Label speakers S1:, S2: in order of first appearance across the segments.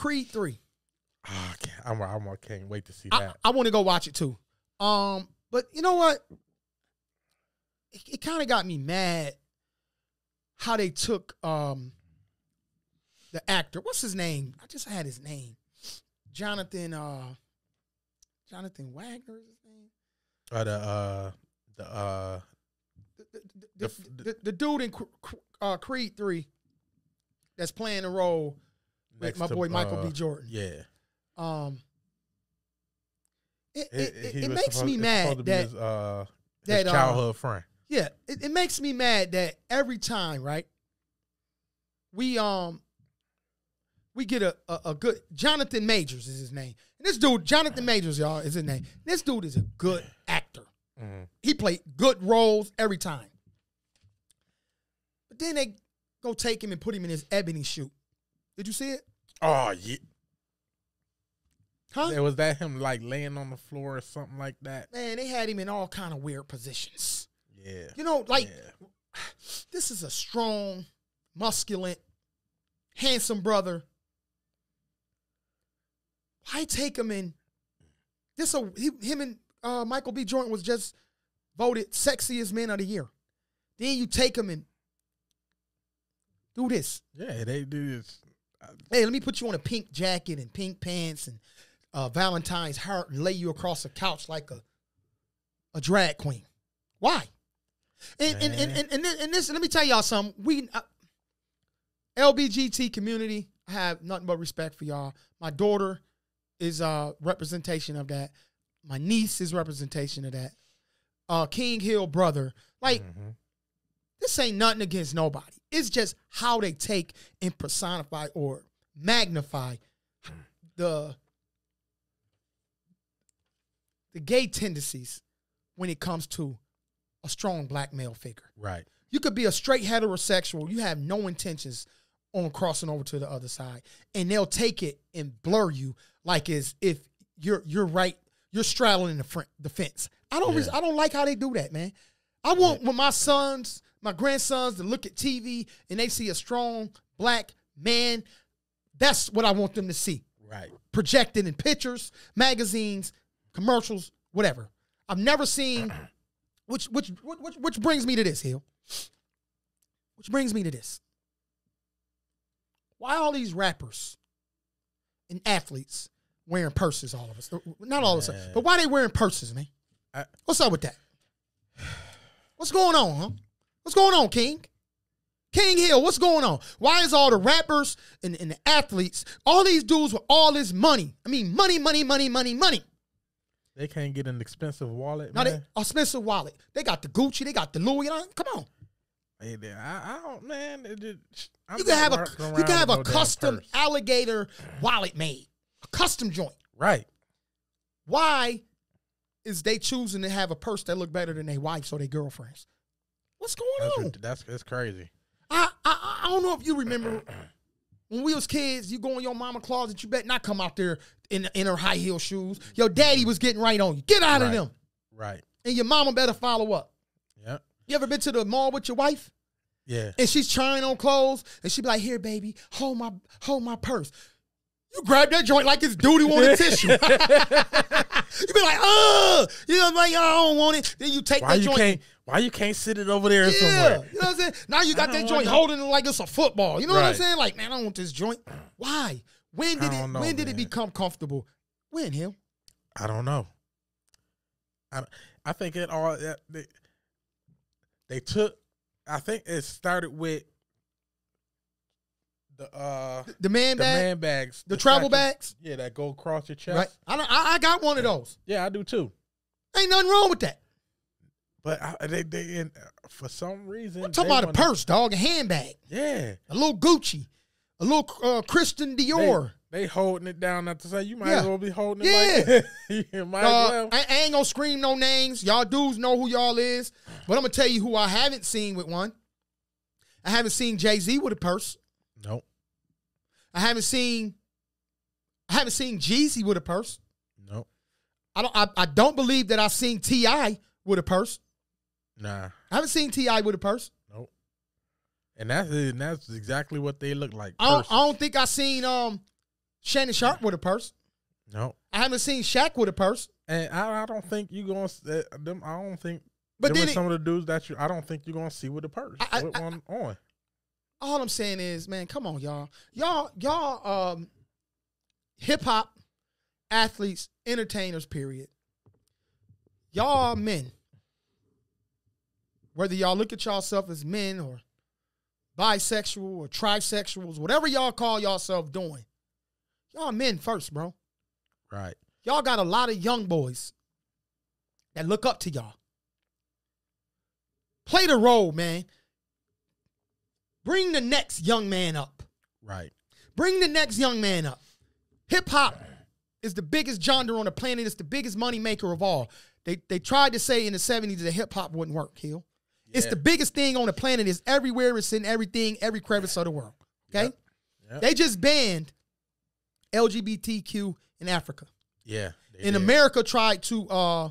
S1: Creed three.
S2: Oh, I can't, I'm, I'm, I can't wait to see that.
S1: I want to go watch it too. Um, but you know what? It, it kind of got me mad how they took um the actor. What's his name? I just had his name. Jonathan uh Jonathan Wagner is his name.
S2: Uh, the uh, the uh,
S1: The, the, the,
S2: The
S1: dude in uh, Creed 3 that's playing the role with my
S2: to,
S1: boy Michael
S2: uh,
S1: B. Jordan.
S2: Yeah,
S1: Um it,
S2: It-
S1: it, it, it makes
S2: supposed-
S1: me mad
S2: supposed to be
S1: that
S2: his, uh, his
S1: that, uh,
S2: childhood friend.
S1: Yeah, it, it makes me mad that every time, right? We um we get a, a a good Jonathan Majors is his name. And this dude, Jonathan Majors, y'all, is his name. This dude is a good actor.
S2: Mhm.
S1: He played good roles every time. But then they go take him and put him in his ebony shoot. Did you see it?
S2: Oh yeah,
S1: Huh?
S2: was that him like laying on the floor or something like that?
S1: Man, they had him in all kind of weird positions.
S2: Yeah,
S1: You know, like
S2: yeah.
S1: this is a strong, musculent, handsome brother. Why take him in? This a he, him and uh, Michael B. Jordan was just voted sexiest man of the year. Then you take him and do this.
S2: yeah, they do this.
S1: Hey, let me put you on a pink jacket and pink pants and uh, Valentine's heart and lay you across a couch like a a drag queen. Why? And and and, and, and, and this let me tell y'all something. We uh, LBGT community I have nothing but respect for y'all. My daughter is a representation of that. My niece is representation of that. Uh, King Hill brother, like
S2: Mhm.
S1: this ain't nothing against nobody. It's just how they take and personify or magnify the the gay tendencies when it comes to a strong black male figure.
S2: Right.
S1: You could be a straight heterosexual, you have no intentions on crossing over to the other side, and they'll take it and blur you like as if you're you're right, you're straddling the front the fence. I don't
S2: Yeah.
S1: I don't like how they do that, man. I want when my sons, my grandsons to look at TV and they see a strong black man, that's what I want them to see.
S2: Right.
S1: Projected in pictures, magazines, commercials, whatever. I've never seen which which which which brings me to this, Hill. Which brings me to this. Why all these rappers and athletes wearing purses, all of us? Uh, not all of us, but why they wearing purses, man?
S2: I-
S1: What's up with that? What's going on, huh? What's going on, King? King Hill, what's going on? Why is all the rappers and, and the athletes, all these dudes with all this money? I mean, money, money, money, money, money.
S2: They can't get an expensive wallet.
S1: Now
S2: man.
S1: they a Spencer wallet. They got the Gucci, they got the Louis. Come on.
S2: Hey, there, I, I don't, man. It just, I'm
S1: You can have a you can have a
S2: no
S1: custom alligator wallet made. A custom joint.
S2: Right.
S1: Why is they choosing to have a purse that look better than their wives or their girlfriends? What's going
S2: That's
S1: on?
S2: that's it's crazy.
S1: I, I I don't know if you remember when we was kids. You go in your mama closet. You bet not come out there in in her high heel shoes. Your daddy was getting right on you. Get out of them,
S2: Right.
S1: and your mama better follow up.
S2: Yep.
S1: You ever been to the mall with your wife
S2: Yeah.
S1: and she's trying on clothes and she be like, "Here, baby, hold my hold my purse." You grab that joint like it's duty on the tissue. you be like, "Oh," you know, like, "I don't want it." Then you take
S2: Why
S1: that
S2: you
S1: joint.
S2: can't? Why you can't sit it over there
S1: Yeah,
S2: somewhere?
S1: you know what I'm saying? Now you got that joint
S2: no-
S1: holding it like it's a football. You know what I'm saying? Like, man, I don't want this joint. Why? When did it?
S2: know,
S1: when did it become comfortable? When him?
S2: I don't know. I I think it all that- they, they took. I think it started with the uh
S1: The man
S2: the
S1: bag,
S2: man bags,
S1: the travel
S2: stacking-
S1: bags,
S2: Yeah, that go across your chest.
S1: right? I, don't, I I got one of those.
S2: Yeah, I do too.
S1: Ain't nothing wrong with that.
S2: But I, they they and for some reason
S1: I'm talking about a
S2: wanna-
S1: purse, dog, a handbag,
S2: Yeah,
S1: a little Gucci, a little uh, Christian Dior.
S2: they holding it down. Not to say you might
S1: Yeah.
S2: as well be holding it. like you might
S1: Uh,
S2: well.
S1: I, I ain't gonna scream no names. Y'all dudes know who y'all is, but I'm gonna tell you who I haven't seen with one. I haven't seen Jay Z with a purse.
S2: Nope.
S1: I haven't seen I haven't seen Jeezy with a purse.
S2: Nope.
S1: I don't I, I don't believe that I've seen T.I. with a purse.
S2: Nah.
S1: I haven't seen T.I. with a purse.
S2: Nope. And that's and that's exactly what they look like.
S1: I don't. I don't think I seen um Shannon Sharpe with a purse.
S2: No,
S1: I haven't seen Shaq with a purse.
S2: and I, I don't think you going to them. I don't think.
S1: But
S2: But
S1: then it-
S2: some of the dudes that you. I don't think you're gonna see with a purse.
S1: I- I-
S2: with one on.
S1: All I'm saying is, man, come on, y'all. Y'all, y'all, um, hip hop athletes, entertainers, period. Y'all men. Whether y'all look at yourself as men or bisexual or trisexuals, whatever y'all call yourself doing, y'all men first, bro.
S2: Right.
S1: Y'all got a lot of young boys that look up to y'all. Play the role, man. Bring the next young man up.
S2: Right.
S1: Bring the next young man up. Hip hop is the biggest genre on the planet. It's the biggest money maker of all. They they tried to say in the 70s that hip hop wouldn't work, Hill. It's the biggest thing on the planet. It's everywhere. It's in everything, every crevice of the world. Okay?
S2: Yep. Yep.
S1: They just banned LGBTQ in Africa.
S2: Yeah.
S1: In
S2: did.
S1: America tried to uh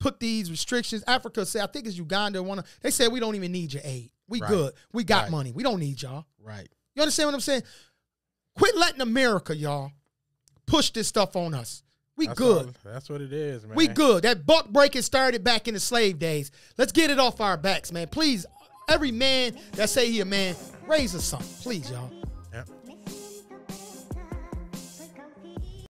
S1: put these restrictions. Africa said, I think it's Uganda. One, they said we don't even need your aid. We
S2: Right.
S1: good. We got
S2: Right.
S1: money. We don't need y'all.
S2: Right.
S1: You understand what I'm saying? Quit letting America, y'all, push this stuff on us. We
S2: That's
S1: good.
S2: all- that's what it is, man.
S1: We good. That buck breaking started back in the slave days. Let's get it off our backs, man. Please, every man that say he a man, raise us something. Please, y'all.